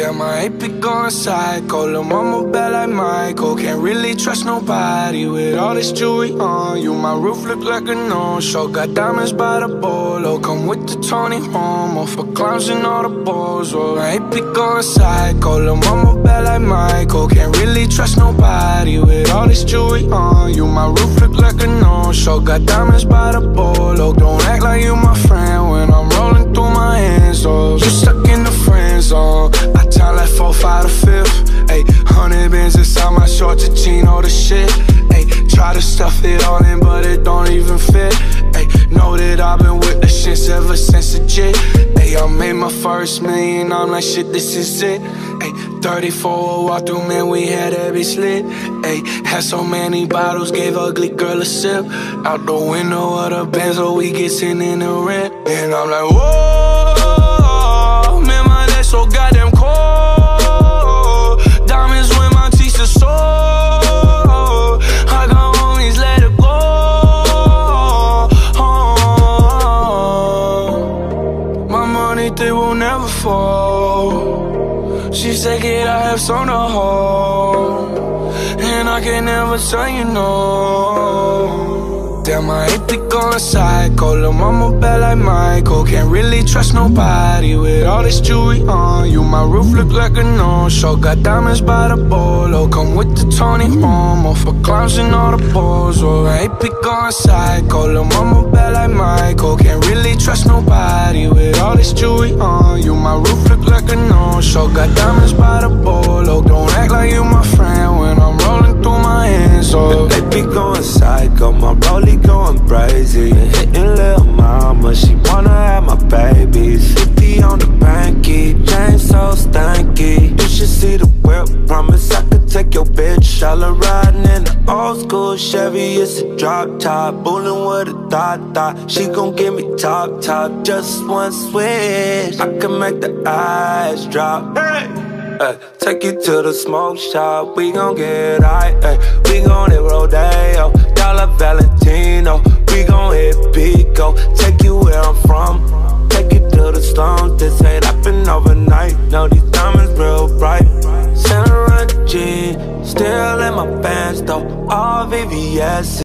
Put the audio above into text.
Damn, I ain't be going psycho. Lil' mama bad like Michael. Can't really trust nobody with all this jewelry on you. My roof look like a no-show. Got diamonds by the bolo. Come with the Tony Romo for clowns and all the balls. Oh, I ain't be going psycho. Lil' mama bad like Michael. Can't really trust nobody with all this jewelry on you. My roof look like a no-show. Got diamonds by the bolo. Don't four, five to fifth. Ayy, hundred bins inside my shorts, a chino, the shit. Ayy, try to stuff it all in, but it don't even fit. Ayy, know that I've been with the shits ever since the jit. Ayy, I made my first million, I'm like, shit, this is it. Ayy, 34 walk through, man, we had every slit. Ayy, had so many bottles, gave ugly girl a sip. Out the window of the Benz, so we get sitting in the rent. And I'm like, whoa, money, they will never fall. She said, kid, I have some to hold. And I can never tell you no. Damn, I ain't be going psycho. Lil' mama bad like Michael. Can't really trust nobody with all this jewelry on you. My roof look like a no-show. Got diamonds by the bolo. Come with the Tony Romo for clowns and all the balls. Oh, I ain't be going psycho. Mama whip, promise I could take your bitch. All her riding in the old school Chevy, it's a drop top. Bullin' with a thought thought. She gon' give me top top, just one switch. I can make the eyes drop. Hey! Ay, take you to the smoke shop, we gon' get high, ay, we gon' hit Rodeo, Dollar my pants though, all VVS.